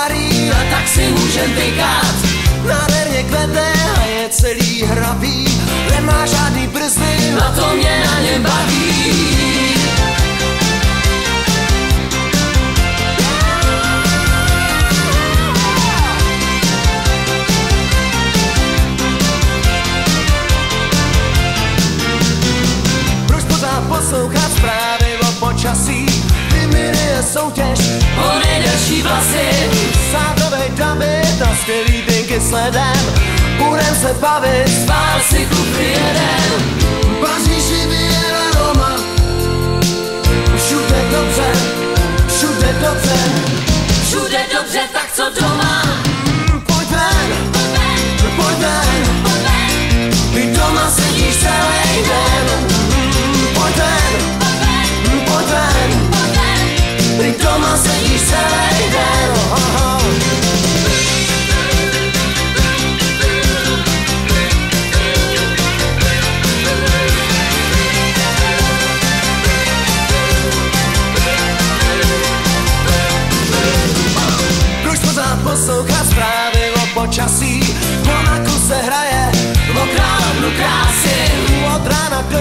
starý, a tak si můžem tykat. Nádherně kvete a je celý hrabý, nemá žádný brzdy, a to mě na něm baví. poslouchat zprávy o počasí Vyminy je soutěž sledem. Budem se bavit, spál si kupy jeden. Paříži vyjela Roma Všude dobře, všude dobře. Všude dobře, tak co doma? Pojď ven, pojď ven. Ty doma sedíš Pojď ven, pojď ven. Doma sedíš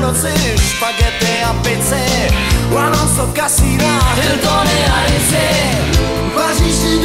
noci špagety a pici A non stop kasína Hiltony a Rizzy. Paříži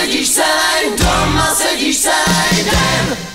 sedíš celý, doma sedíš celý, den